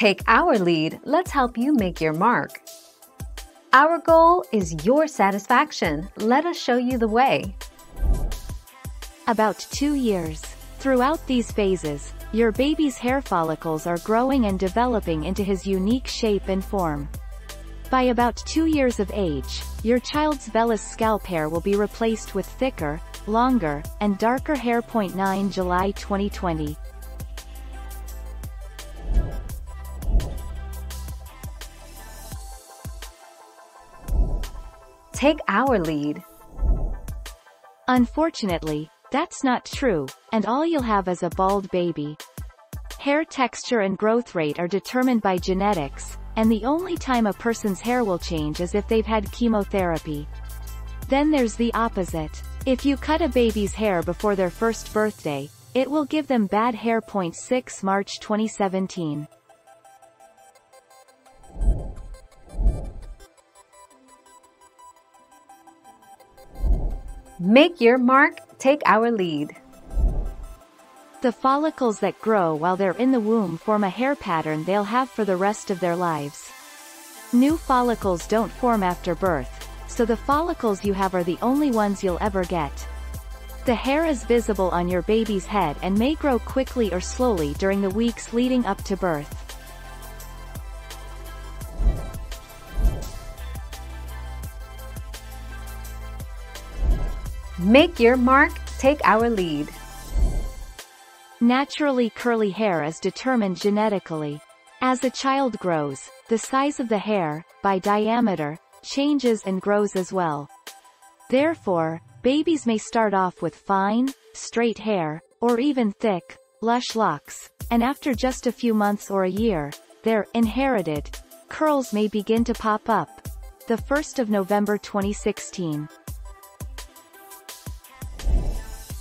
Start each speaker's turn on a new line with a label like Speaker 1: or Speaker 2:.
Speaker 1: Take our lead, let's help you make your mark. Our goal is your satisfaction. Let us show you the way.
Speaker 2: About two years. Throughout these phases, your baby's hair follicles are growing and developing into his unique shape and form. By about two years of age, your child's vellus scalp hair will be replaced with thicker, longer, and darker hair. 9 July 2020.
Speaker 1: Take our lead.
Speaker 2: Unfortunately, that's not true, and all you'll have is a bald baby. Hair texture and growth rate are determined by genetics, and the only time a person's hair will change is if they've had chemotherapy. Then there's the opposite. If you cut a baby's hair before their first birthday, it will give them bad hair. 6 March 2017.
Speaker 1: Make your mark, take our lead.
Speaker 2: The follicles that grow while they're in the womb form a hair pattern they'll have for the rest of their lives. New follicles don't form after birth, so the follicles you have are the only ones you'll ever get. The hair is visible on your baby's head and may grow quickly or slowly during the weeks leading up to birth.
Speaker 1: Make your mark, take our lead.
Speaker 2: Naturally curly hair is determined genetically. As a child grows, the size of the hair, by diameter, changes and grows as well. Therefore, babies may start off with fine, straight hair, or even thick, lush locks, and after just a few months or a year, their inherited curls may begin to pop up. The 1st of November 2016.